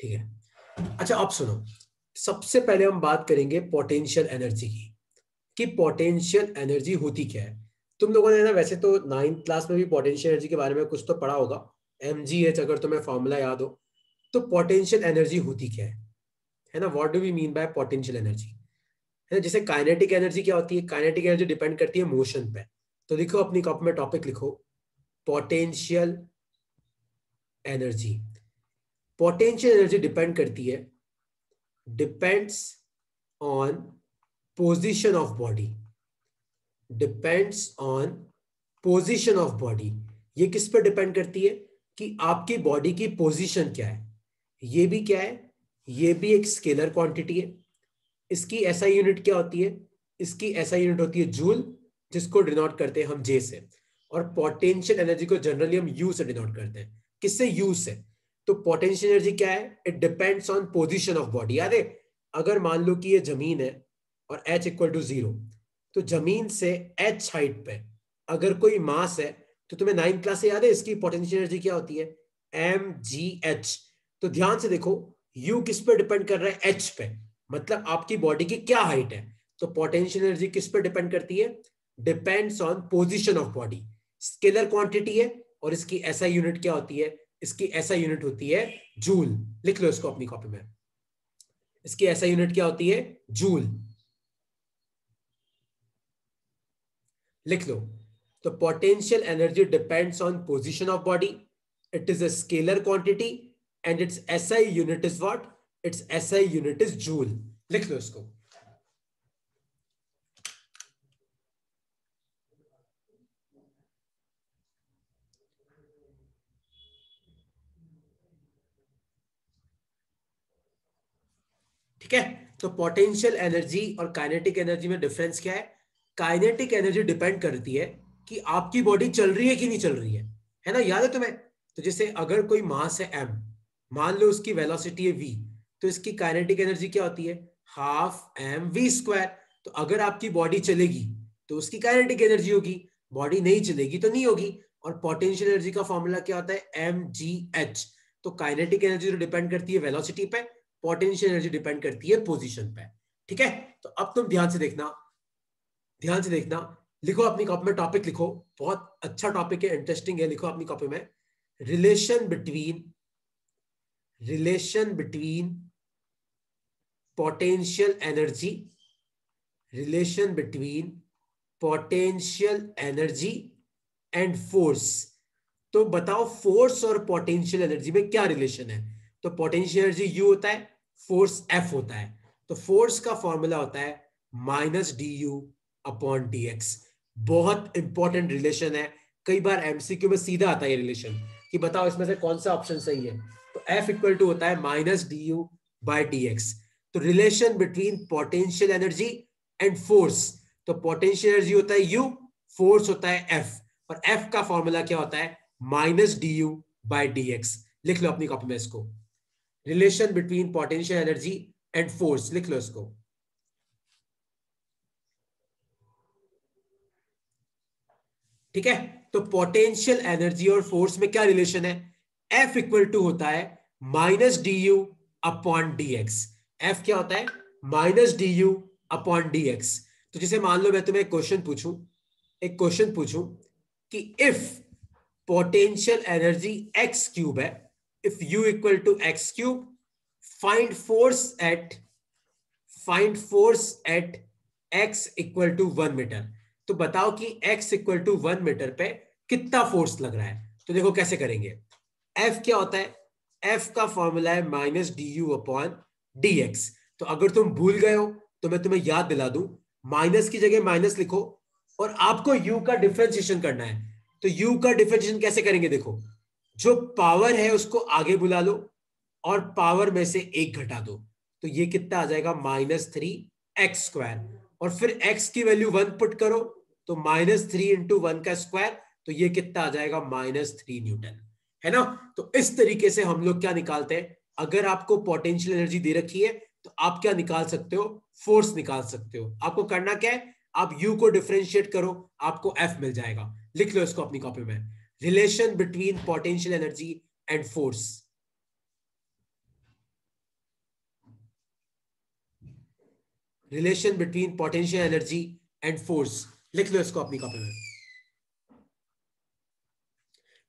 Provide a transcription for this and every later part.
ठीक है? अच्छा अब सुनो। सबसे पहले हम बात करेंगे पोटेंशियल एनर्जी की। कि पोटेंशियल एनर्जी होती क्या है? तुम लोगों ने ना वैसे तो नाइन्थ क्लास में भी पोटेंशियल एनर्जी के बारे में कुछ तो पढ़ा होगा। एम जी एच अगर तुम्हें फॉर्मूला याद हो तो पोटेंशियल एनर्जी होती क्या है? है ना? What do we mean by potential energy है ना, जैसे काइनेटिक एनर्जी क्या होती है? काइनेटिक एनर्जी डिपेंड करती है मोशन पे। तो लिखो अपनी कॉपी में टॉपिक लिखो। Potential energy potential energy depend करती है depends on position of body depends on position of body ये किस पर डिपेंड करती है? कि आपकी बॉडी की पोजीशन क्या है? ये भी क्या है? ये भी एक स्केलर क्वांटिटी है। इसकी ऐसा यूनिट क्या होती है? इसकी ऐसा यूनिट होती है जूल जिसको डिनोट करते हैं हम जे से। और पोटेंशियल एनर्जी को जनरली हम यू से डिनोट करते हैं। किससे? यू से। तो पोटेंशियल एनर्जी क्या है? It depends on position of body याद है, अगर मान लो कि ये ज़मीन है और एच इक्वल टू ज़ीरो तो ज़मीन से एच हाइट पे अगर कोई मास है तो तुम्हें नाइन्थ क्लास से याद है इसकी पोटेंशियल एनर्जी क्या होती है? एम जी एच तो ध्यान से देखो यू किस पे डिपेंड कर रहा है? एच पे। मतलब आपकी बॉडी की क्या हाइट है? तो पोटेंशियल एनर्जी किस पे डिपेंड करती है? Depends on position of body scalar quantity है और इसकी ऐसा यूनिट क्या होती है? इसकी ऐसा यूनिट होती है जूल लिख लो इसको अपनी कॉपी में. इसकी ऐसा यूनिट क्या होती है? जूल लिख लो. तो potential energy depends on position of body it is a scalar quantity and its SI unit is what its SI unit is joule लिख लो इसको. ठीक है? तो पोटेंशियल एनर्जी और काइनेटिक एनर्जी में डिफरेंस क्या है? काइनेटिक एनर्जी डिपेंड करती है कि आपकी बॉडी चल रही है कि नहीं चल रही है। है ना? याद है तुम्हें? तो जैसे अगर कोई मास है एम मान लो उसकी वेलोसिटी है वी तो इसकी काइनेटिक एनर्जी क्या होती है? हाफ़ एम वी स्क्वायर तो अगर आपकी बॉडी चलेगी तो उसकी काइनेटिक एनर्जी होगी। बॉडी नहीं चलेगी तो नहीं होगी। और पोटेंशियल एनर्जी का फॉर्मूला क्या होता है? एम जी एच तो काइनेटिक एनर्जी तो डिपेंड करती है वेलोसिटी पे। पोटेंशियल एनर्जी डिपेंड करती है पोजीशन पे। ठीक है? तो अब तुम ध्यान से देखना, ध्यान से देखना। लिखो अपनी कॉपी में टॉपिक लिखो। बहुत अच्छा टॉपिक है इंटरेस्टिंग है, लिखो अपनी कॉपी में। Relation between relation between potential energy relation between potential energy and force तो बताओ फोर्स और पोटेंशियल एनर्जी में क्या रिलेशन है? तो पोटेंशियल एनर्जी यू होता है फोर्स एफ़ होता है। तो फोर्स का फॉर्मूला होता है minus D U upon D X बहुत इंपॉर्टेंट रिलेशन है। कई बार एमसीक्यू में सीधा आता है ये रिलेशन कि बताओ इसमें से कौन सा ऑप्शन सही है। तो एफ़ इक्वल टू होता है minus D U by D X तो relation between potential energy and force तो पोटेंशियल एनर्जी होता है यू फोर्स होता है एफ़ और एफ़ का फॉर्मूला क्या होता है? Minus D U by D X लिख लो अपनी कॉपी में इसको। Relation between potential energy and force लिख लो इसको। ठीक है? तो पोटेंशियल एनर्जी और फोर्स में क्या रिलेशन है? एफ़ इक्वल टू होता है minus D U upon D X F क्या होता है? Minus D U upon D X तो जैसे मान लो मैं तुम्हें एक क्वेश्चन पूछूँ, एक क्वेश्चन पूछूँ कि if potential energy X cube है if U equal to X cube find force at find force at X equal to one metre तो बताओ कि x equal to one metre पे कितना फोर्स लग रहा है? तो देखो कैसे करेंगे। F क्या होता है? F का फॉर्मूला है minus D U upon D X तो अगर तुम भूल गए हो तो मैं तुम्हें याद दिला दूँ। माइनस की जगह माइनस लिखो और आपको u का डिफ्रेंशिएशन करना है। तो u का डिफ्रेंशिएशन कैसे करेंगे देखो। जो पावर है उसको आगे बुला लो और पावर में से एक घटा दो। तो ये कितना आ जाएगा? Minus three X square. और फिर एक्स की वैल्यू वन पुट करो तो माइनस थ्री इंटू वन का स्क्वायर तो ये कितना आ जाएगा? Minus three newton. है ना? तो इस तरीके से हम लोग क्या निकालते हैं? अगर आपको पोटेंशियल एनर्जी दे रखी है तो आप क्या निकाल सकते हो? फोर्स निकाल सकते हो। आपको करना क्या है? आप यू को डिफ्रेंशिएट करो, आपको एफ़ मिल जाएगा। लिख लो इसको अपनी कॉपी में। relation between potential energy and force. Relation between potential energy and force. लिख लो इसको अपनी कॉपी में।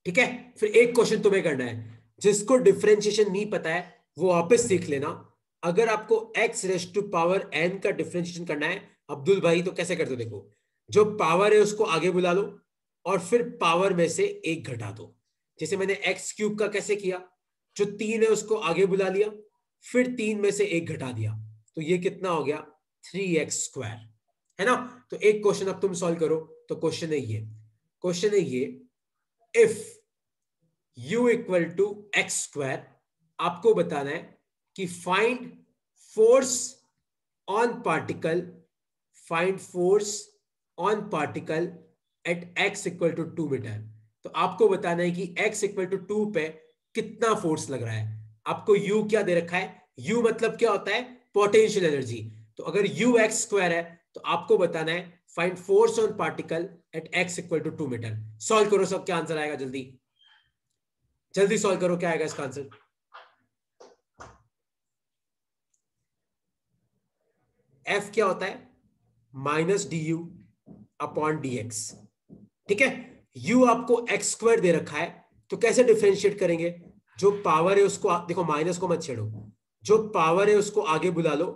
ठीक है? फिर एक क्वेश्चन तुम्हें करना है। जिसको डिफ्रेंशिएशन नहीं पता है, वो वापस सीख लेना। अगर आपको x raised to power n का डिफ्रेंशिएशन करना है, अब्दुल भाई तो कैसे करते देखो? जो पावर है, उसको आगे बुला लो। और फिर पावर में से एक घटा दो। जैसे मैंने एक्स क्यूब का कैसे किया? जो तीन है, उसको आगे बुला लिया, फिर तीन में से एक घटा दिया। तो ये कितना हो गया? थ्री एक्स स्क्वायर है ना? तो एक क्वेश्चन अब तुम सॉल्व करो। तो क्वेश्चन है ये। क्वेश्चन है ये if u equal to X square आपको बताना है कि find force on particle find force on particle at X equal to two metre तो आपको बताना है कि एक्स इक्वल टू टू पे कितना फोर्स लग रहा है। आपको यू क्या दे रखा है? यू मतलब क्या होता है? पोटेंशियल एनर्जी तो अगर यू एक्स स्क्वायर है तो आपको बताना है find force on particle at X equal to two metre solve करो सब क्या आंसर आएगा जल्दी। जल्दी सॉल्व करो, क्या आएगा इसका आंसर एफ़ क्या होता है? Minus D U upon D X ठीक है? U आपको एक्स स्क्वायर दे रखा है तो कैसे डिफ्रेंशिएट करेंगे? जो पावर है उसको देखो माइनस को मत छेड़ो। जो पावर है उसको आगे बुला लो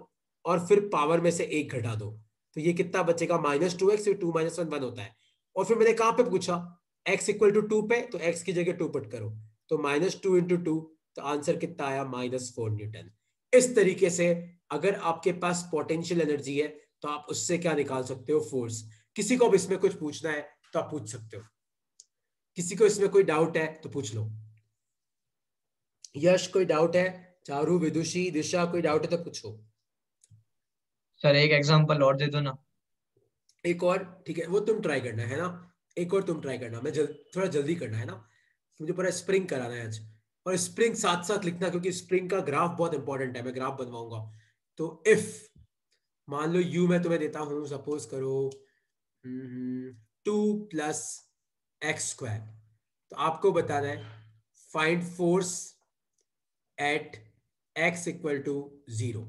और फिर पावर में से एक घटा दो। तो ये कितना बचेगा? Minus two X two minus one one होता है। और फिर मैंने कहाँ पे पूछा? X इक्वल टू टू पे तो x की जगह टू पुट करो। तो माइनस टू इंटू टू तो आंसर कितना आया? माइनस फोर न्यूटन इस तरीके से अगर आपके पास पोटेंशियल एनर्जी है तो आप उससे क्या निकाल सकते हो? फोर्स किसी को अब इसमें कुछ पूछना है तो आप पूछ सकते हो। किसी को इसमें कोई डाउट है तो पूछ लो। यश कोई डाउट है? चारू विदुषी दिशा कोई डाउट है तो पूछो। सर एक एग्जांपल और दे दो ना। एक और ठीक है वो तुम ट्राई करना है ना? एक और तुम ट्राई करना मैं जल, थोड़ा जल्दी करना है ना? मुझे पूरा स्प्रिंग कराना है आज। और स्प्रिंग साथ साथ लिखना क्योंकि स्प्रिंग का ग्राफ बहुत इंपॉर्टेंट है मैं ग्राफ बनवाऊँगा। तो इफ़ मान लो यू मैं तुम्हें देता हूँ सपोज़ करो टू प्लस एक्स स्क्वायर। तो आपको बताना है, find force at X equal to zero.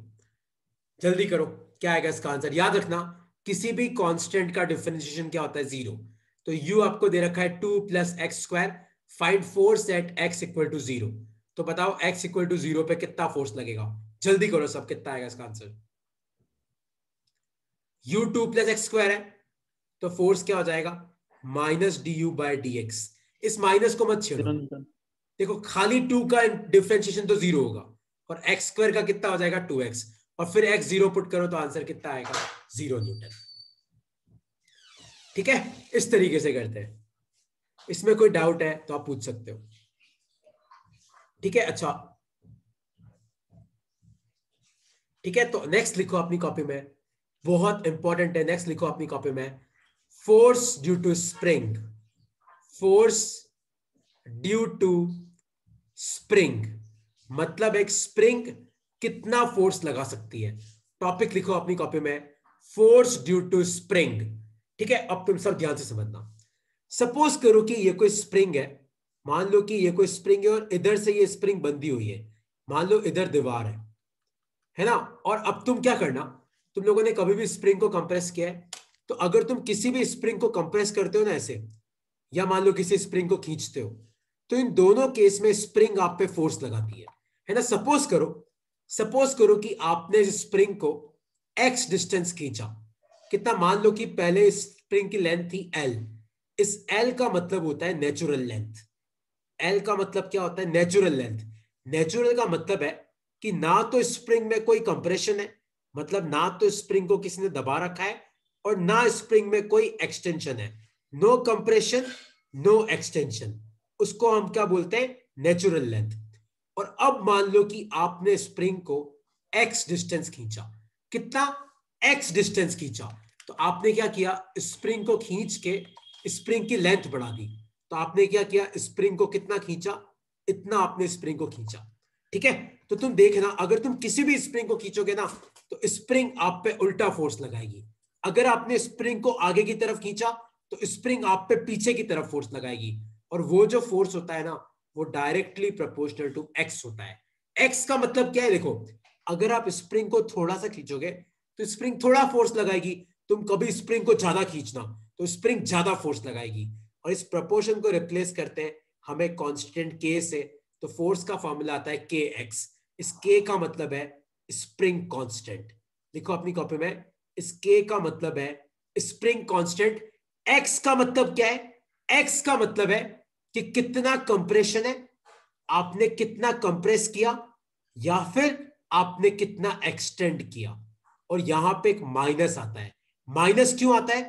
जल्दी करो, क्या आएगा इसका आंसर? याद रखना, किसी भी कांस्टेंट का डिफरेंशिएशन क्या होता है? ज़ीरो। तो u आपको दे रखा है two plus X square, find force at X equal to zero. तो बताओ x इक्वल टू ज़ीरो पे कितना फोर्स लगेगा? जल्दी करो सब, कितना आएगा इसका answer? U two plus X square है तो फोर्स क्या हो जाएगा? Minus D U by D X इस माइनस को मत छेड़ो। देखो खाली टू का डिफ्रेंशिएशन तो ज़ीरो होगा। और एक्स स्क्वायर का कितना हो जाएगा? टू एक्स और फिर एक्स ज़ीरो पुट करो तो आंसर कितना आएगा? ज़ीरो न्यूटन ठीक है? इस तरीके से करते हैं। इसमें कोई डाउट है तो आप पूछ सकते हो। ठीक है? अच्छा। ठीक है? तो नेक्स्ट लिखो अपनी कॉपी में। बहुत इंपॉर्टेंट है। नेक्स्ट लिखो अपनी कॉपी में। Force due to spring force due to spring मतलब एक स्प्रिंग कितना फोर्स लगा सकती है? टॉपिक लिखो अपनी कॉपी में. फोर्स ड्यू टू स्प्रिंग ठीक है? अब तुम सब ध्यान से समझना। सपोज़ करो कि ये कोई स्प्रिंग है। मान लो कि ये कोई स्प्रिंग है और इधर से ये स्प्रिंग बंधी हुई है। मान लो इधर दीवार है। है ना? और अब तुम क्या करना? तुम लोगों ने कभी भी स्प्रिंग को कंप्रेस किया है? तो अगर तुम किसी भी स्प्रिंग को कंप्रेस करते हो ना ऐसे, या मान लो किसी स्प्रिंग को खींचते हो तो इन दोनों केस में स्प्रिंग आप पे फोर्स लगाती है। है ना? सपोज़ करो सपोज़ करो कि आपने स्प्रिंग को एक्स डिस्टेंस खींचा। कितना मान लो कि पहले स्प्रिंग की लेंथ थी एल इस एल का मतलब होता है नेचुरल लेंथ एल का मतलब क्या होता है? नेचुरल लेंथ नेचुरल का मतलब है कि ना तो स्प्रिंग में कोई कंप्रेशन है मतलब ना तो स्प्रिंग को किसी ने दबा रखा है और ना स्प्रिंग में कोई एक्सटेंशन है। नो कंप्रेशन नो एक्सटेंशन उसको हम क्या बोलते हैं? नेचुरल लेंथ और अब मान लो कि आपने स्प्रिंग को एक्स डिस्टेंस खींचा। कितना? एक्स डिस्टेंस खींचा। तो आपने क्या किया? स्प्रिंग को खींच के स्प्रिंग की लेंथ बढ़ा दी। तो आपने क्या किया? स्प्रिंग को कितना खींचा? इतना आपने स्प्रिंग को खींचा। ठीक है? तो तुम देखना, अगर तुम किसी भी स्प्रिंग को खींचोगे ना तो स्प्रिंग आप पे उल्टा फोर्स लगाएगी। अगर आपने स्प्रिंग को आगे की तरफ़ खींचा तो स्प्रिंग आप पे पीछे की तरफ़ फोर्स लगाएगी। और वो जो फोर्स होता है ना, वो डायरेक्टली प्रोपोर्शनल टू एक्स होता है। एक्स का मतलब क्या है? देखो, अगर आप स्प्रिंग को थोड़ा सा खींचोगे तो स्प्रिंग थोड़ा फोर्स लगाएगी। तुम कभी स्प्रिंग को ज़्यादा खींचना तो स्प्रिंग ज़्यादा फोर्स लगाएगी। और इस प्रपोर्शन को रिप्लेस करते हैं, हमें कांस्टेंट के से तो फोर्स का फॉर्मूला आता है के एक्स इस के का मतलब है स्प्रिंग कॉन्स्टेंट लिखो अपनी कॉपी में। इस के का मतलब है स्प्रिंग कांस्टेंट एक्स का मतलब क्या है? एक्स का मतलब है कि कितना कंप्रेशन है? आपने कितना कंप्रेस किया? या फिर आपने कितना एक्सटेंड किया? और यहाँ पे एक माइनस आता है। माइनस क्यों आता है?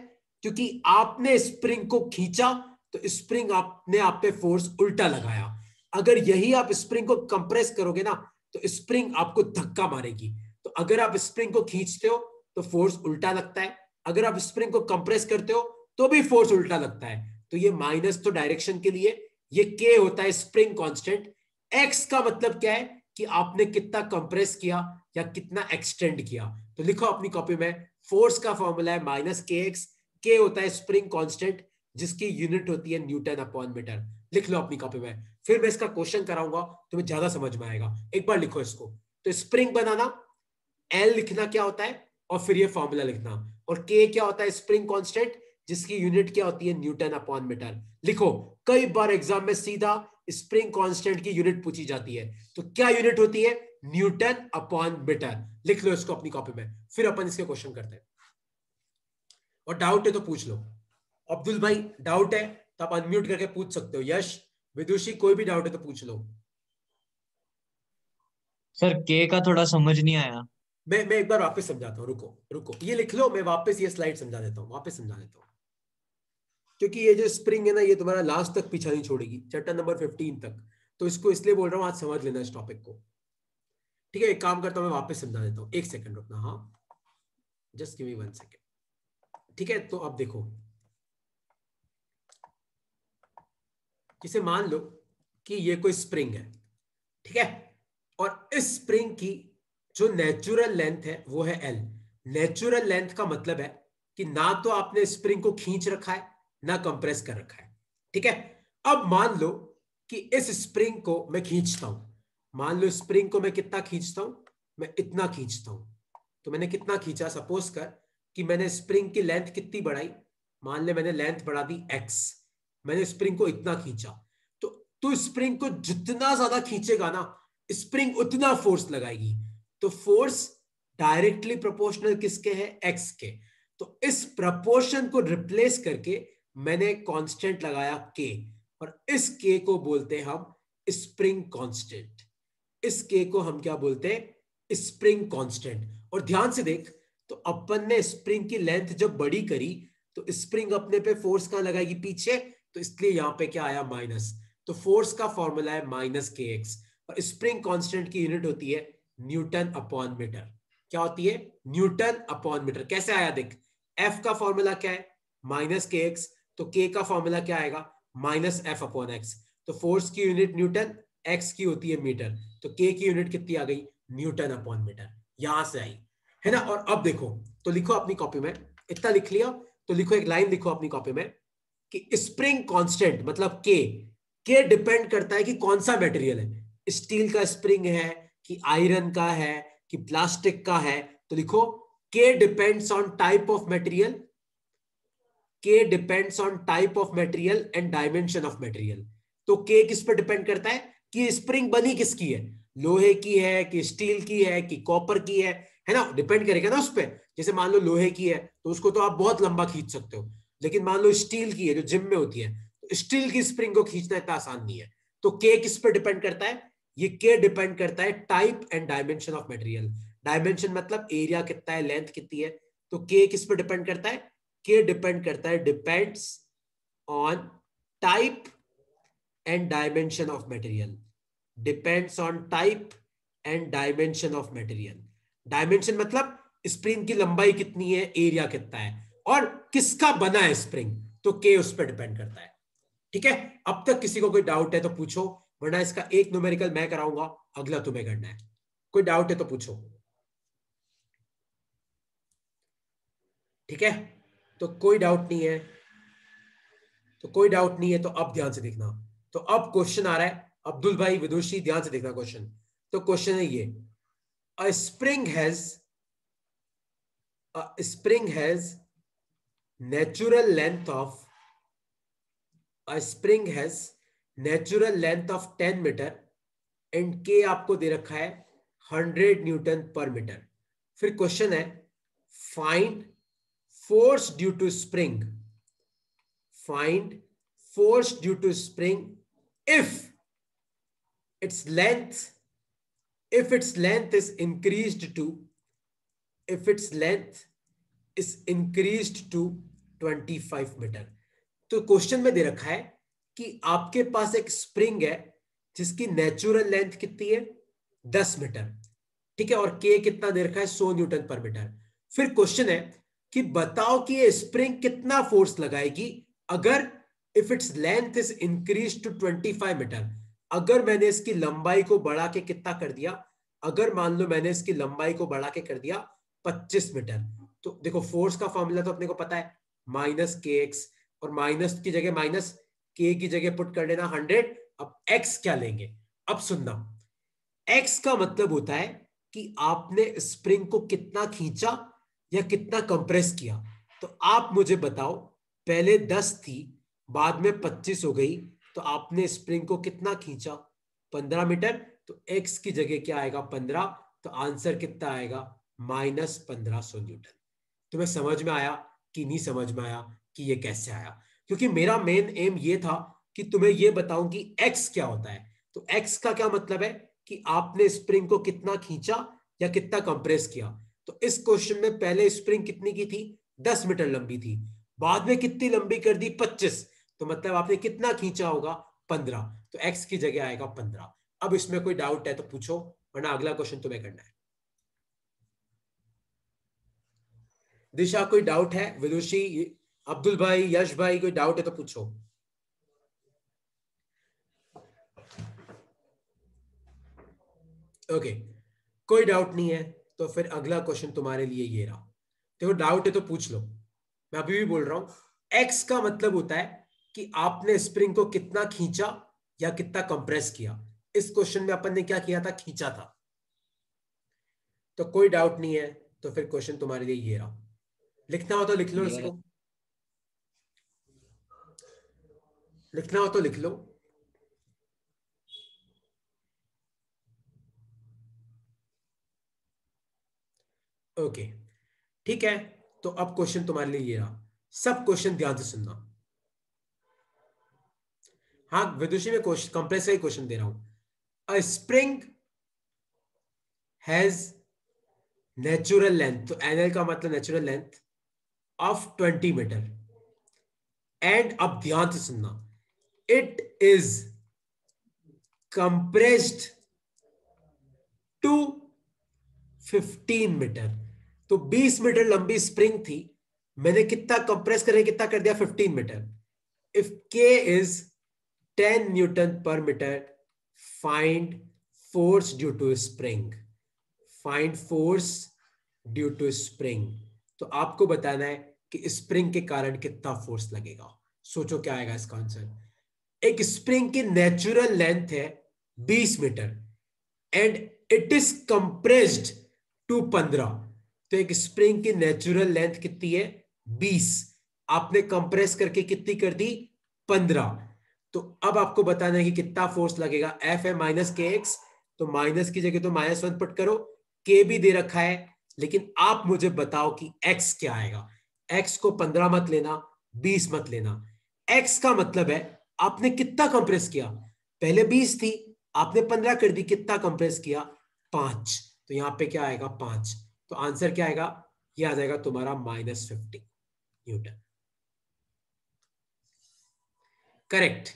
क्योंकि आपने स्प्रिंग को खींचा तो स्प्रिंग आपने आप पे फोर्स उल्टा लगाया। अगर यही आप स्प्रिंग को कंप्रेस करोगे ना तो स्प्रिंग आपको धक्का मारेगी। तो अगर आप स्प्रिंग को खींचते हो तो फोर्स उल्टा लगता है। अगर आप स्प्रिंग को कंप्रेस करते हो तो भी फोर्स उल्टा लगता है। तो ये माइनस तो डायरेक्शन के लिए, ये के होता है स्प्रिंग कांस्टेंट एक्स का मतलब क्या है कि आपने कितना कंप्रेस किया या कितना एक्सटेंड किया। तो लिखो अपनी कॉपी में फोर्स का फॉर्मूला है माइनस के एक्स के होता है स्प्रिंग कांस्टेंट जिसकी यूनिट होती है न्यूटन अपॉन मीटर लिख लो अपनी कॉपी में। फिर मैं इसका क्वेश्चन कराऊँगा, तुम्हें ज़्यादा समझ में आएगा। एक बार लिखो इसको। तो स्प्रिंग बनाना एल लिखना क्या होता है? और फिर ये फॉर्मूला लिखना। और के क्या होता है? स्प्रिंग कांस्टेंट जिसकी यूनिट क्या होती है? न्यूटन अपॉन मीटर लिखो, कई बार एग्ज़ाम में सीधा स्प्रिंग कांस्टेंट की यूनिट पूछी जाती है। तो क्या यूनिट होती है? न्यूटन अपॉन मीटर लिख लो इसको अपनी कॉपी में। फिर अपन इसके क्वेश्चन करते हैं। और डाउट है तो पूछ लो। अब्दुल भाई डाउट है तो आप अनम्यूट करके पूछ सकते हो। यश, विदुषी, कोई भी डाउट है तो पूछ लो। सर के का थोड़ा समझ नहीं आया। मैं मैं एक बार वापस समझाता हूँ, रुको रुको। ये लिख लो, मैं वापस ये स्लाइड समझा देता हूँ, वापस समझा देता हूँ। क्योंकि ये जो स्प्रिंग है ना, ये तुम्हारा लास्ट तक पीछा नहीं छोड़ेगी चैप्टर नंबर फिफ्टीन तक। तो इसको इसलिए बोल रहा हूँ, आज समझ लेना इस टॉपिक को। ठीक है, एक काम करता हूँ, मैं वापस समझा देता हूँ। एक सेकंड रुकना हाँ। Just give me one second ठीक है तो अब देखो। जिसे मान लो कि ये कोई स्प्रिंग है, ठीक है? और इस स्प्रिंग की जो नेचुरल लेंथ है, वो है एल नेचुरल लेंथ का मतलब है कि ना तो आपने स्प्रिंग को खींच रखा है, ना कंप्रेस कर रखा है। ठीक है? अब मान लो कि इस स्प्रिंग को मैं खींचता हूँ। मान लो स्प्रिंग को मैं कितना खींचता हूँ? मैं इतना खींचता हूँ। तो मैंने कितना खींचा? सपोज़ कर कि मैंने स्प्रिंग की लेंथ कितनी बढ़ाई? मान ले मैंने लेंथ बढ़ा दी एक्स मैंने स्प्रिंग को इतना खींचा। तो तू स्प्रिंग को जितना ज़्यादा खींचेगा ना स्प्रिंग उतना फोर्स लगाएगी। तो फोर्स डायरेक्टली प्रोपोर्शनल किसके है? एक्स के। तो इस प्रपोर्शन को रिप्लेस करके मैंने कांस्टेंट लगाया के और इस के को बोलते हैं हम स्प्रिंग कांस्टेंट इस के को हम क्या बोलते हैं? स्प्रिंग कांस्टेंट और ध्यान से देख तो अपन ने स्प्रिंग की लेंथ जब बड़ी करी तो स्प्रिंग अपने पे फोर्स कहाँ लगाएगी? पीछे। तो इसलिए यहाँ पे क्या आया? माइनस तो फोर्स का फॉर्मूला है माइनस के एक्स और स्प्रिंग कांस्टेंट की यूनिट होती है न्यूटन अपॉन मीटर। क्या होती है? Newton upon metre. कैसे आया देख? एफ़ का फॉर्मूला क्या है? माइनस के एक्स तो के का फॉर्मूला क्या आएगा? माइनस एफ़ अपॉन एक्स तो फोर्स की यूनिट न्यूटन एक्स की होती है मीटर। तो के की यूनिट कितनी आ गई? Newton upon metre. यहाँ से आई। है ना? और अब देखो तो लिखो अपनी कॉपी में। इतना लिख लिया। तो लिखो, एक लाइन लिखो अपनी कॉपी में कि स्प्रिंग कांस्टेंट मतलब के के डिपेंड करता है कि कौन सा मटेरियल है। स्टील का स्प्रिंग है कि आयरन का है, कि प्लास्टिक का है तो लिखो K depends on type of material K depends on type of material and dimension of material तो के किस पर डिपेंड करता है? कि स्प्रिंग बनी किसकी है? लोहे की है, कि स्टील की है, कि कॉपर की है? है ना? डिपेंड करेगा ना उस पर जैसे मान लो लोहे की है तो उसको तो आप बहुत लंबा खींच सकते हो। लेकिन मान लो स्टील की है, जो जिम में होती है तो स्टील की स्प्रिंग को खींचना इतना आसान नहीं है। तो के किस पर डिपेंड करता है? ये के डिपेंड करता है type and dimension of material dimension मतलब एरिया कितना है लेंथ कितनी है? तो के किस पर डिपेंड करता है? के डिपेंड करता है depends on type and dimension of material depends on type and dimension of material dimension मतलब स्प्रिंग की लंबाई कितनी है एरिया कितना है? और किसका बना है स्प्रिंग तो के उस पर डिपेंड करता है। ठीक है? अब तक किसी को कोई डाउट है तो पूछो। वरना इसका एक न्यूमेरिकल मैं कराऊँगा, अगला तुम्हें करना है। कोई डाउट है तो पूछो। ठीक है? तो कोई डाउट नहीं है। तो कोई डाउट नहीं है तो अब ध्यान से देखना। तो अब क्वेश्चन आ रहा है। अब्दुल भाई विदुषी, ध्यान से देखना क्वेश्चन तो क्वेश्चन है ये। A spring has spring has natural length of, a spring has natural length of 10 metre and K आपको दे रखा है 100 न्यूटन पर मीटर। फिर क्वेश्चन है, find force due to spring. Find force due to spring if its length if its length is increased to if its length is increased to 25 metre. तो question में दे रखा है कि आपके पास एक स्प्रिंग है जिसकी नेचुरल लेंथ कितनी है? 10 मीटर। ठीक है? और के कितना दे रखा है? 100 न्यूटन पर मीटर। फिर क्वेश्चन है कि बताओ कि ये स्प्रिंग कितना फोर्स लगाएगी? अगर if its length is increase to 25 metre अगर मैंने इसकी लंबाई को बढ़ा के कितना कर दिया? अगर मान लो मैंने इसकी लंबाई को बढ़ा के कर दिया 25 मीटर तो देखो फोर्स का फॉर्मूला तो अपने को पता है। माइनस के एक्स और माइनस की जगह माइनस के की जगह पुट कर लेना 100 अब एक्स क्या लेंगे? अब सुनना। एक्स का मतलब होता है कि आपने स्प्रिंग को कितना खींचा या कितना कंप्रेस किया। तो आप मुझे बताओ, पहले 10 थी, बाद में 25 हो गई तो आपने स्प्रिंग को कितना खींचा? 15 मीटर? तो x की जगह क्या आएगा 15 तो आंसर कितना आएगा? माइनस पंद्रह सौ न्यूटन। तुम्हें समझ में आया कि नहीं समझ में आया कि ये कैसे आया? क्योंकि मेरा मेन एम ये था कि तुम्हें ये बताऊँ कि एक्स क्या होता है। तो एक्स का क्या मतलब है कि आपने स्प्रिंग को कितना खींचा या कितना कंप्रेस किया। तो इस क्वेश्चन में पहले स्प्रिंग कितनी की थी? 10 मीटर लंबी थी। बाद में कितनी लंबी कर दी? 25 तो मतलब आपने कितना खींचा होगा? पंद्रह। तो एक्स की जगह आएगा पंद्रह। अब इसमें कोई डाउट है तो पूछो, वरना अगला क्वेश्चन तुम्हें करना है। दिशा, कोई डाउट है? विदुषी अब्दुल भाई यश भाई कोई डाउट है तो पूछो। Okay okay. कोई डाउट नहीं है तो फिर अगला क्वेश्चन तुम्हारे लिए ये रहा। देखो डाउट है तो पूछ लो। मैं अभी भी बोल रहा हूँ एक्स का मतलब होता है कि आपने स्प्रिंग को कितना खींचा या कितना कंप्रेस किया। इस क्वेश्चन में अपन ने क्या किया था? खींचा था। तो कोई डाउट नहीं है तो फिर क्वेश्चन तुम्हारे लिए ये रहा। लिखना हो तो लिख लो इसको। लिखना हो तो लिख लो। ओके, ठीक है? तो अब क्वेश्चन तुम्हारे लिए ये रहा। सब क्वेश्चन ध्यान से सुनना। हाँ विदुषी में कंप्लेक्स का ही क्वेश्चन दे रहा हूँ। A spring has natural length तो एनएल का मतलब natural length of 20 metre and अब ध्यान से सुनना। It is compressed to 15 metre तो 20 मीटर लंबी स्प्रिंग थी। मैंने कितना कंप्रेस करें, कितना कर दिया? 15 metre if K is 10 newton per metre find force due to spring find force due to spring तो आपको बताना है कि स्प्रिंग के कारण कितना फोर्स लगेगा। सोचो क्या आएगा इसका आंसर एक स्प्रिंग की नेचुरल लेंथ है 20 metre and it is compressed to 15 तो एक स्प्रिंग की नेचुरल लेंथ कितनी है? 20 आपने कंप्रेस करके कितनी कर दी? 15 तो अब आपको बताना है कि कितना फोर्स लगेगा? एफ़ है माइनस के एक्स तो माइनस की जगह तो माइनस वन पुट करो. के भी दे रखा है, लेकिन आप मुझे बताओ कि एक्स क्या आएगा? एक्स को पंद्रह मत लेना, बीस मत लेना. एक्स का मतलब है आपने कितना कंप्रेस किया? पहले बीस थी, आपने पंद्रह कर दी, कितना कंप्रेस किया? पाँच। तो यहाँ पे क्या आएगा? पाँच। तो आंसर क्या आएगा? ये आ जाएगा तुम्हारा माइनस फिफ्टी न्यूटन करेक्ट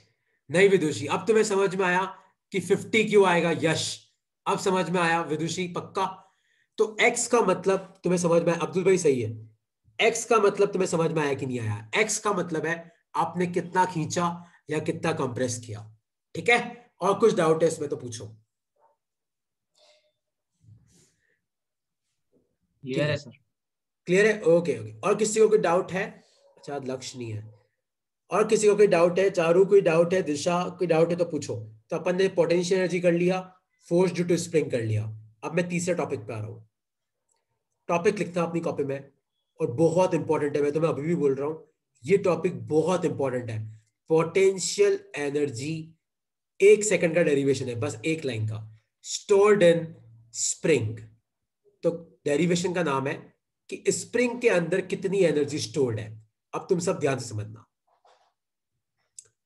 नहीं विदुषी, अब तुम्हें समझ में आया कि 50 क्यों आएगा? यश। अब समझ में आया विदुषी, पक्का? तो x का मतलब तुम्हें समझ में अब्दुल भाई सही है। x का मतलब तुम्हें समझ में आया कि नहीं आया? x का मतलब है आपने कितना खींचा? या कितना कंप्रेस किया? ठीक है? और कुछ डाउट है इसमें तो पूछो। क्लियर है। सर क्लियर है? ओके ओके और किसी को कोई डाउट है? अच्छा लक्ष्य नहीं है। और किसी को कोई डाउट है? चारू कोई डाउट है? दिशा कोई डाउट है तो पूछो। तो अपन ने पोटेंशियल एनर्जी कर लिया फोर्स ड्यू टू स्प्रिंग कर लिया। अब मैं तीसरे टॉपिक पे आ रहा हूँ। टॉपिक लिखता अपनी कॉपी में और बहुत इंपॉर्टेंट है। मैं तुम्हें अभी भी बोल रहा हूँ ये टॉपिक बहुत इंपॉर्टेंट है। पोटेंशियल एनर्जी एक सेकंड का डेरिवेशन है, बस एक लाइन का। स्टोर्ड इन स्प्रिंग तो डेरिवेशन का नाम है कि स्प्रिंग के अंदर कितनी एनर्जी स्टोर्ड है। अब तुम सब ध्यान से समझना।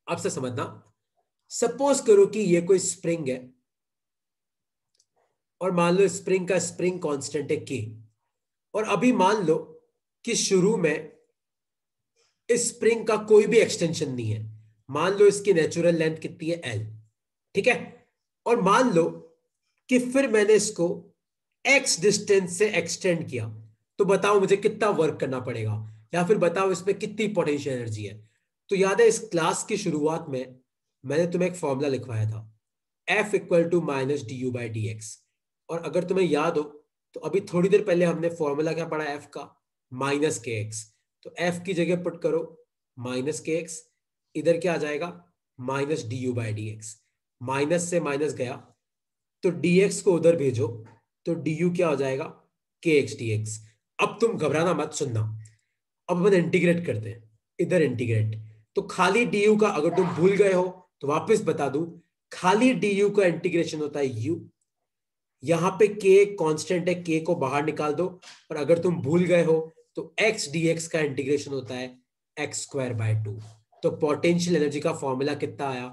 अब से समझना। सपोज़ करो कि ये कोई स्प्रिंग है, और मान लो स्प्रिंग का स्प्रिंग कांस्टेंट है के और अभी मान लो कि शुरू में इस स्प्रिंग का कोई भी एक्सटेंशन नहीं है। मान लो इसकी नेचुरल लेंथ कितनी है एल ठीक है? और मान लो कि फिर मैंने इसको एक्स डिस्टेंस से एक्सटेंड किया तो बताओ मुझे कितना वर्क करना पड़ेगा? या फिर बताओ इसमें कितनी पोटेंशियल एनर्जी है? तो याद है इस क्लास की शुरुआत में मैंने तुम्हें एक फॉर्मूला लिखवाया था F equal to minus D U by D X और अगर तुम्हें याद हो तो अभी थोड़ी देर पहले हमने फॉर्मूला क्या पढ़ा एफ़ का? माइनस के एक्स तो एफ़ की जगह पुट करो माइनस के एक्स इधर क्या आ जाएगा? Minus D U by D X minus से माइनस गया तो एक्स को उधर भेजो तो यू क्या हो जाएगा? के एक्स डी एक्स अब तुम घबराना मत, सुनना। अब अपन इंटीग्रेट करते हैं। इधर इंटीग्रेट तो खाली यू का अगर तुम भूल गए हो तो वापस बता दू, खाली यू का इंटीग्रेशन होता है यू यहाँ पे के कांस्टेंट है के को बाहर निकाल दो, और अगर तुम भूल गए हो तो डी एक्स का इंटीग्रेशन होता है एक्स स्क्वायर बाय टू तो पोटेंशियल एनर्जी का फॉर्मूला कितना आया?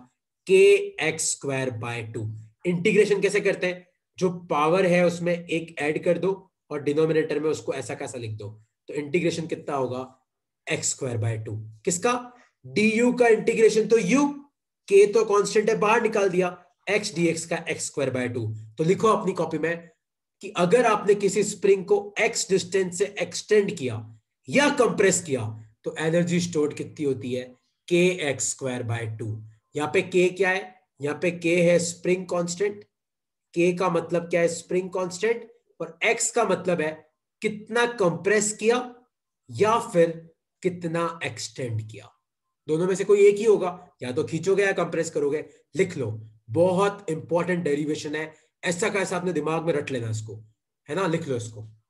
K X square by two integration कैसे करते हैं? जो पावर है उसमें एक ऐड कर दो और डिनोमिनेटर में उसको ऐसा कैसा लिख दो? तो इंटीग्रेशन कितना होगा? एक्स स्क्वायर बाय टू किसका? डी यू का इंटीग्रेशन तो यू के तो कांस्टेंट है, बाहर निकाल दिया। एक्स डी एक्स का एक्स स्क्वायर बाय टू तो लिखो अपनी कॉपी में कि अगर आपने किसी स्प्रिंग को एक्स डिस्टेंस से एक्सटेंड किया या कंप्रेस किया तो एनर्जी स्टोर्ड कितनी होती है? के एक्स स्क्वायर बाय टू यहाँ पे के क्या है? यहाँ पे के है स्प्रिंग कांस्टेंट के का मतलब क्या है? स्प्रिंग कांस्टेंट और एक्स का मतलब है कितना कंप्रेस किया या फिर कितना एक्सटेंड किया। दोनों में से कोई एक ही होगा। या तो खींचोगे या कंप्रेस करोगे। लिख लो। बहुत इंपॉर्टेंट डेरिवेशन है। ऐसा कैसा आपने दिमाग में रट लेना इसको। है ना? लिख लो इसको।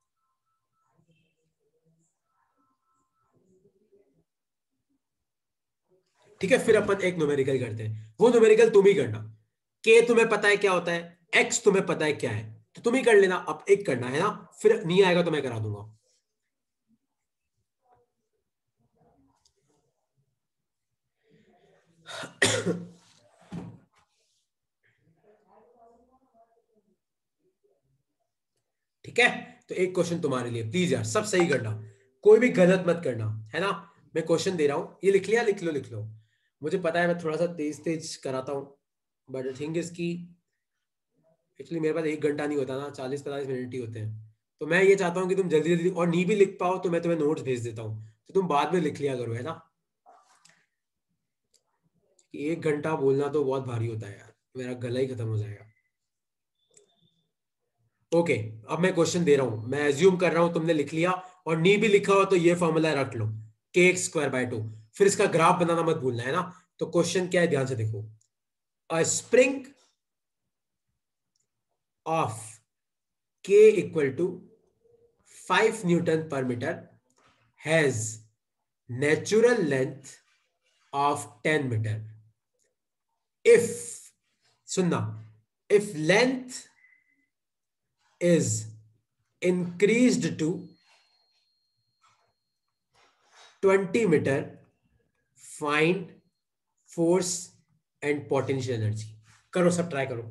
ठीक है, फिर अपन एक न्यूमेरिकल करते हैं। वो न्यूमेरिकल तुम ही करना। के तुम्हें पता है क्या होता है एक्स तुम्हें पता है क्या है। तो तुम ही कर लेना, अब एक करना है ना, फिर नहीं आएगा तो मैं करा दूँगा। ठीक है तो एक क्वेश्चन तुम्हारे लिए। प्लीज़ यार, सब सही करना। कोई भी गलत मत करना, है ना? मैं क्वेश्चन दे रहा हूँ। ये लिख लिया, लिख लो लिख लो। मुझे पता है मैं थोड़ा सा तेज तेज कराता हूँ बट थिंग इज़ की एक्चुअली मेरे पास एक घंटा नहीं होता ना चालीस पैंतालीस मिनट ही होते हैं। तो मैं ये चाहता हूँ कि तुम जल्दी जल्दी और नहीं भी लिख पाओ तो मैं तुम्हें नोट्स भेज देता हूँ। तो तुम बाद में लिख लिया करो, है ना? एक घंटा बोलना तो बहुत भारी होता है यार, मेरा गला ही खत्म हो जाएगा। ओके अब मैं क्वेश्चन दे रहा हूँ। मैं एज्यूम कर रहा हूँ तुमने लिख लिया, और नी भी लिखा हो तो ये फॉर्मूला रख लो के एक्स स्क्वायर बाय टू फिर इसका ग्राफ बनाना मत भूलना, है ना? तो क्वेश्चन क्या है? ध्यान से देखो। A spring of K equal to five newton per metre has natural length of ten metre if सुनना if length is increased to 20 meter find force and potential energy करो सब ट्राई करो।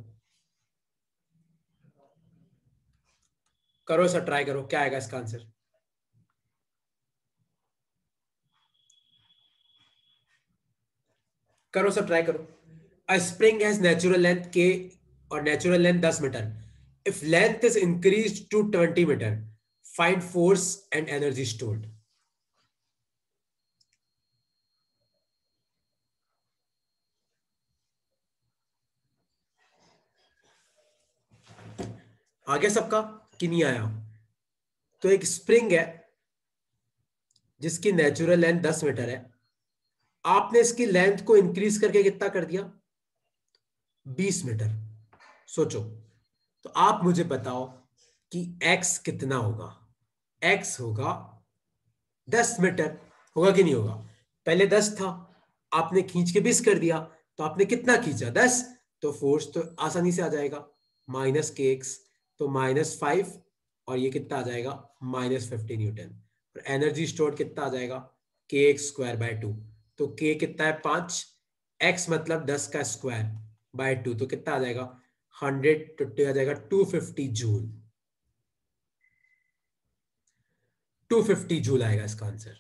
करो सर ट्राई करो। क्या आएगा इसका answer करो सर ट्राई करो। A spring has natural length K, और नेचुरल लेंथ दस metre if length is increase to twenty metre find force and energy stored stored. आगे सबका कि नहीं आया तो एक स्प्रिंग है, जिसकी नेचुरल लेंथ 10 मीटर है। आपने इसकी लेंथ को इंक्रीज करके कितना कर दिया? 20 मीटर। सोचो तो आप मुझे बताओ कि x कितना होगा? एक्स होगा दस मीटर। होगा कि नहीं होगा? पहले दस था, आपने खींच के बीस कर दिया तो आपने कितना खींचा? दस। तो फोर्स तो आसानी से आ जाएगा। माइनस के एक्स तो माइनस फाइव और ये कितना आ जाएगा? Minus fifty newton. Energy store कितना आ जाएगा? के एक्स स्क्वायर बाय टू तो के कितना है? पाँच। एक्स मतलब दस का स्क्वायर बाय टू तो कितना आ जाएगा? हंड्रेड टुट्टी आ जाएगा two fifty joule. Two fifty joule आएगा इसका आंसर।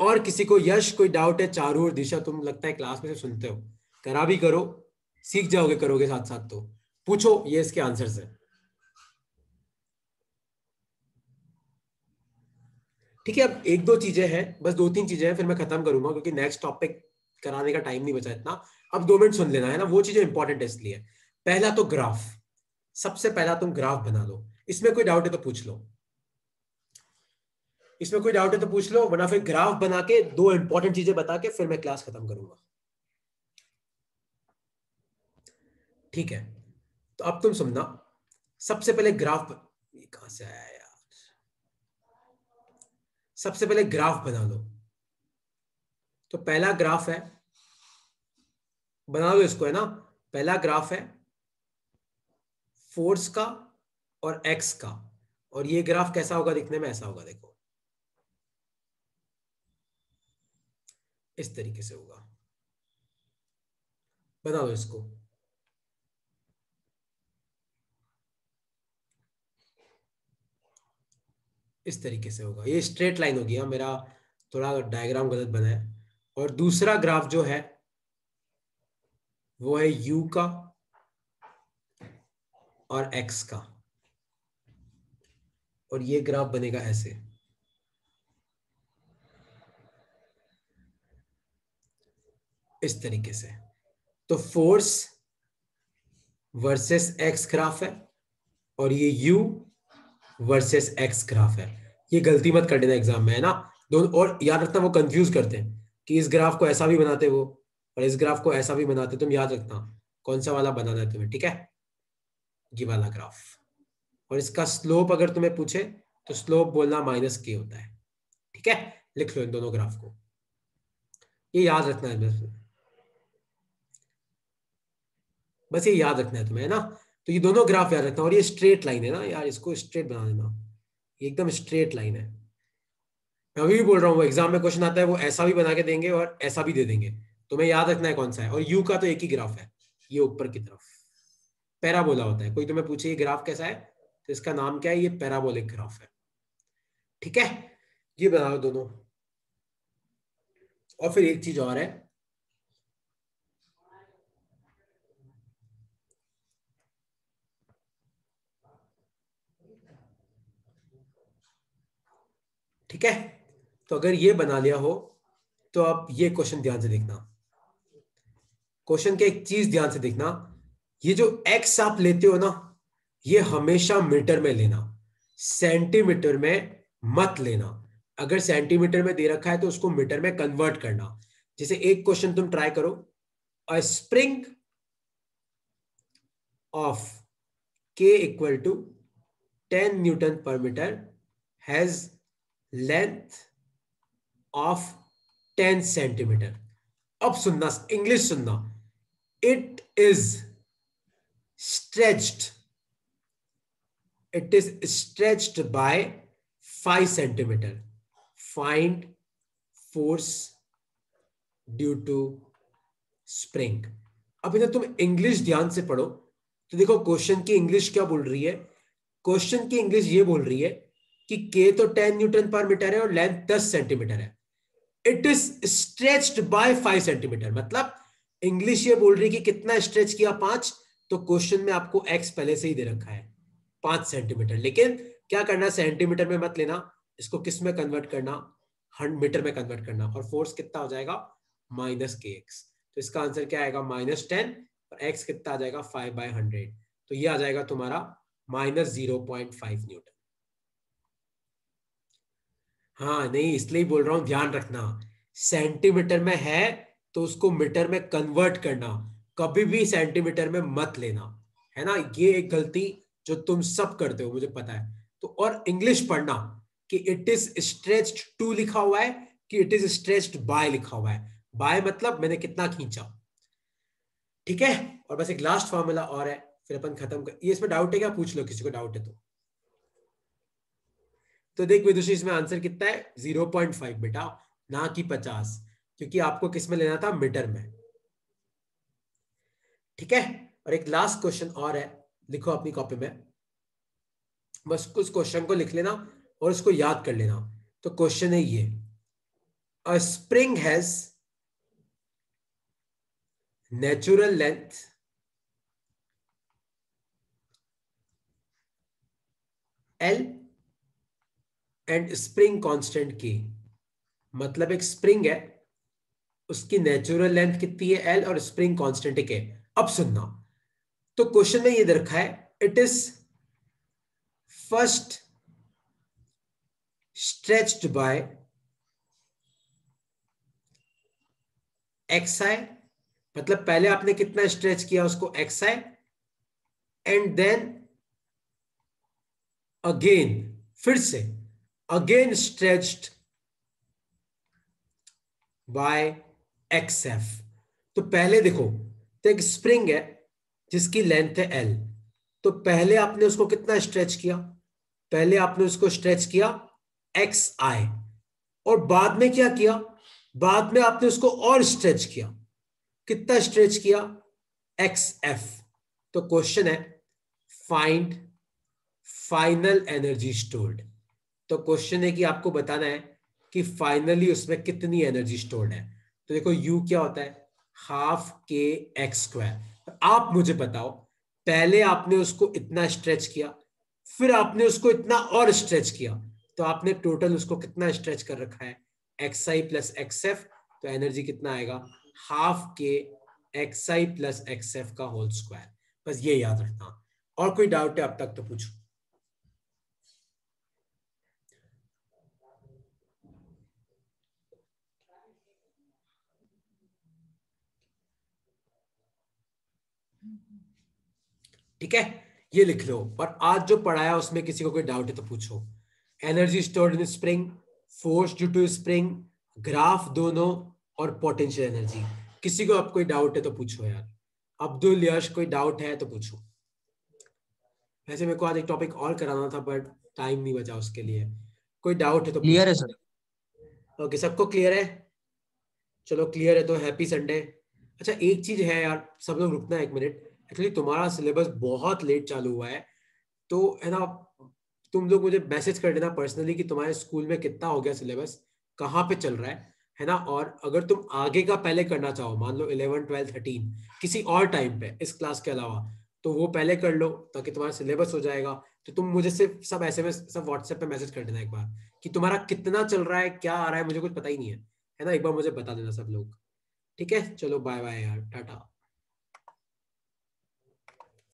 और किसी को यश, कोई डाउट है, चारू और दिशा, तुम लगता है क्लास में से सुनते हो। करा भी करो, सीख जाओगे करोगे साथ साथ तो। पूछो, ये इसके आंसर से ठीक है, अब एक दो चीज़ें हैं, बस दो तीन चीज़ें हैं, फिर मैं खत्म करूँगा, क्योंकि नेक्स्ट टॉपिक कराने का टाइम नहीं बचा इतना। अब दो मिनट सुन लेना, है ना? वो चीज़ें इंपॉर्टेंट है इसलिए। पहला तो ग्राफ सबसे पहला तुम ग्राफ बना लो। इसमें कोई डाउट है तो पूछ लो। इसमें कोई डाउट है तो पूछ लो, वरना फिर ग्राफ बना के दो इंपॉर्टेंट चीज़ें बता के फिर मैं क्लास खत्म करूँगा। ठीक है? तो अब तुम सुनना। सबसे पहले ग्राफ कहाँ से आया सबसे पहले ग्राफ बना लो। तो पहला ग्राफ है, बना लो इसको, है ना? पहला ग्राफ है फोर्स का और एक्स का। और ये ग्राफ कैसा होगा दिखने में? ऐसा होगा, देखो। इस तरीके से होगा। बना लो इसको। इस तरीके से होगा। ये स्ट्रेट लाइन हाँ मेरा थोड़ा डायग्राम गलत बना है। और दूसरा ग्राफ जो है, वो है यू का और एक्स का। और ये ग्राफ बनेगा ऐसे। इस तरीके से। तो फोर्स वर्सेस एक्स ग्राफ है, और ये यू वर्सेस एक्स ग्राफ है। ये गलती मत कर देना एग्ज़ाम में, है ना? दोनों और याद रखना, वो कंफ्यूज करते हैं कि इस ग्राफ को ऐसा भी बनाते वो, और इस ग्राफ को ऐसा भी बनाते, तुम याद रखना कौन सा वाला बनाना है तुम्हें, ठीक है? ये वाला ग्राफ और इसका स्लोप अगर तुम्हें पूछे तो स्लोप बोलना माइनस के होता है, ठीक है? लिख लो इन दोनों ग्राफ को। ये याद रखना है बस ये याद रखना है तुम्हें, है ना? तो ये दोनों ग्राफ याद रखना और ये स्ट्रेट लाइन है ना, यार इसको स्ट्रेट बना देना। एकदम स्ट्रेट लाइन है। मैं अभी भी बोल रहा हूँ एग्ज़ाम में क्वेश्चन आता है, वो ऐसा भी बना के देंगे और ऐसा भी दे देंगे। तुम्हें याद रखना है कौन सा है? और यू का तो एक ही ग्राफ है, ये ऊपर की तरफ़। पैराबोला होता है। कोई तुम्हें पूछे ये ग्राफ कैसा है तो इसका नाम क्या है? ये पैराबोलिक ग्राफ है। ठीक है? ये बनाओ दोनों। और फिर एक चीज़ और है ठीक है? तो अगर ये बना लिया हो तो आप ये क्वेश्चन ध्यान से देखना। क्वेश्चन के एक चीज़ ध्यान से देखना। ये जो एक्स आप लेते हो ना, ये हमेशा मीटर में लेना। सेंटीमीटर में मत लेना। अगर सेंटीमीटर में दे रखा है तो उसको मीटर में कन्वर्ट करना। जैसे एक क्वेश्चन तुम ट्राई करो। A spring of K equal to ten newton per metre has length of ten centimetre अब सुनना इंग्लिश सुनना। It is stretched it is stretched by five centimetre find force due to spring अब इधर तुम English ध्यान से पढ़ो। तो देखो क्वेश्चन की इंग्लिश क्या बोल रही है? क्वेश्चन की इंग्लिश ये बोल रही है कि के तो टेन न्यूटन पर मीटर है और लेंथ दस सेंटीमीटर है। It is stretched by five centimetre मतलब इंग्लिश ये बोल रही कि कितना स्ट्रेच किया पाँच तो क्वेश्चन में आपको एक्स पहले से ही दे रखा है, पाँच सेंटीमीटर लेकिन क्या करना सेंटीमीटर में मत लेना, इसको किसमें कन्वर्ट करना? हंड मीटर में कन्वर्ट करना और फोर्स कितना हो जाएगा? माइनस के एक्स तो इसका आंसर क्या आएगा? माइनस टेन और एक्स कितना आ जाएगा? फाइव बाय हंड्रेड तो ये आ जाएगा तुम्हारा minus zero point five newton. हाँ नहीं, इसलिए बोल रहा हूँ, ध्यान रखना। सेंटीमीटर में है तो उसको मीटर में कन्वर्ट करना। कभी भी सेंटीमीटर में मत लेना, है ना? ये एक गलती जो तुम सब करते हो, मुझे पता है। तो और इंग्लिश पढ़ना कि इट इज़ स्ट्रेच्ड टू लिखा हुआ है कि इट इज़ स्ट्रेच्ड बाय लिखा हुआ है। बाय मतलब मैंने कितना खींचा। ठीक है? और बस एक लास्ट फॉर्मूला और है। फिर अपन खत्म कर, ये इसमें डाउट है क्या पूछ लो, किसी को डाउट है तो। तो देख विदुषी, इसमें आंसर कितना है? ज़ीरो पॉइंट फाइव बेटा, ना कि पचास, क्योंकि आपको किसमें लेना था? मीटर में। ठीक है? और एक लास्ट क्वेश्चन और है, लिखो अपनी कॉपी में। बस कुछ क्वेश्चन को लिख लेना और उसको याद कर लेना। तो क्वेश्चन है ये। A spring has natural length L and spring constant K मतलब एक स्प्रिंग है, उसकी नेचुरल लेंथ कितनी है एल और स्प्रिंग कांस्टेंट है अब सुनना। तो क्वेश्चन में ये रखा है it is first stretched by X I मतलब पहले आपने कितना स्ट्रेच किया उसको X I and then again, फिर से, again stretched by X F तो पहले देखो तो एक स्प्रिंग है, जिसकी लेंथ है एल तो पहले आपने उसको कितना स्ट्रेच किया? पहले आपने उसको स्ट्रेच किया एक्स आई और बाद में क्या किया? बाद में आपने उसको और स्ट्रेच किया। कितना स्ट्रेच किया? एक्स एफ़ तो क्वेश्चन है फाइंड फाइनल एनर्जी स्टोर्ड तो क्वेश्चन है कि आपको बताना है कि फाइनली उसमें कितनी एनर्जी स्टोर्ड है। तो देखो यू क्या होता है? हाफ़ के एक्स स्क्वायर आप मुझे बताओ, पहले आपने उसको इतना स्ट्रेच किया, फिर आपने उसको इतना और स्ट्रेच किया तो आपने टोटल उसको कितना स्ट्रेच कर रखा है? X I plus X F तो एनर्जी कितना आएगा? Half K X I plus X F का होल स्क्वायर बस ये याद रखना। और कोई डाउट है, अब तक तो पूछो। ठीक है? ये लिख लो और आज जो पढ़ाया उसमें किसी को कोई डाउट है तो पूछो। Energy stored in spring force due to spring graph दोनों और पोटेंशियल एनर्जी किसी को अब कोई डाउट है तो पूछो यार। अब्दुल यश कोई डाउट है तो पूछो। वैसे मेरे को आज एक टॉपिक और कराना था बट टाइम नहीं बचा उसके लिए। कोई डाउट है तो क्लियर है सर ओके सबको क्लियर है? चलो क्लियर है तो हैप्पी संडे अच्छा एक चीज़ है यार, सब लोग रुकना है एक मिनट। एक्चुअली तुम्हारा सिलेबस बहुत लेट चालू हुआ है। तो है ना, तुम लोग मुझे मैसेज कर देना पर्सनली कि तुम्हारे स्कूल में कितना हो गया सिलेबस कहाँ पे चल रहा है है ना? और अगर तुम आगे का पहले करना चाहो, मान लो इलेवन ट्वेल्व थर्टीन किसी और टाइम पे, इस क्लास के अलावा तो वो पहले कर लो ताकि तुम्हारा सिलेबस हो जाएगा। तो तुम मुझे सिर्फ़ सब ऐसे में सब व्हाट्सएप पे मैसेज कर देना एक बार कि तुम्हारा कितना चल रहा है, क्या आ रहा है, मुझे कुछ पता ही नहीं है। है ना? एक बार मुझे बता देना सब लोग। ठीक है? चलो बाय बाय यार टाटा।